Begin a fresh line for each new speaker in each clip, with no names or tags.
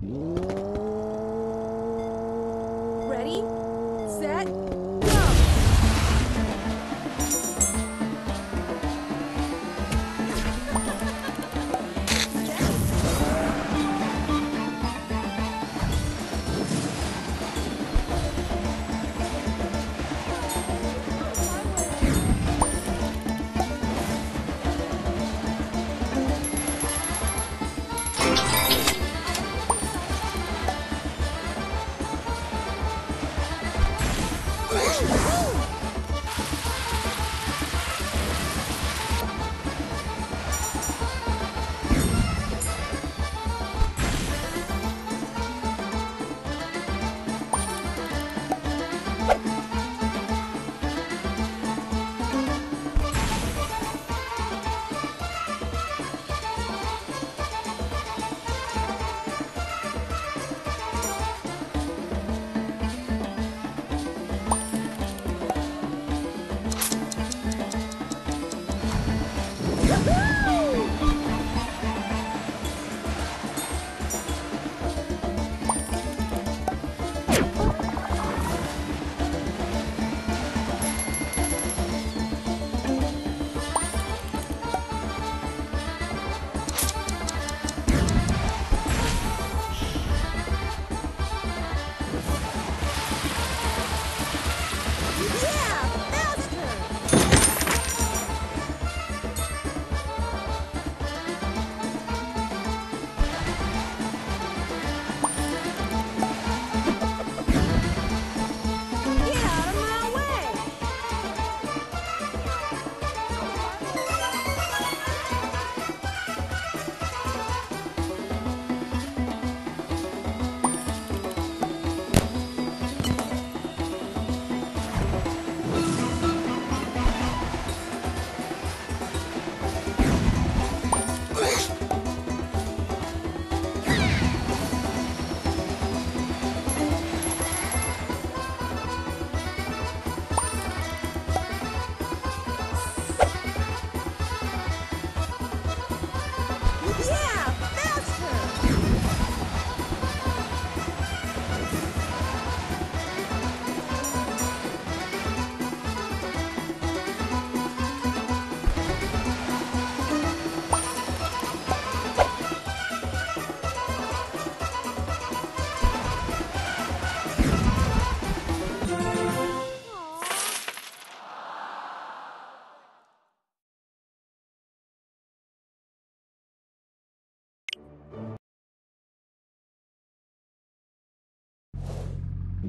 Whoa.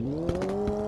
Ready,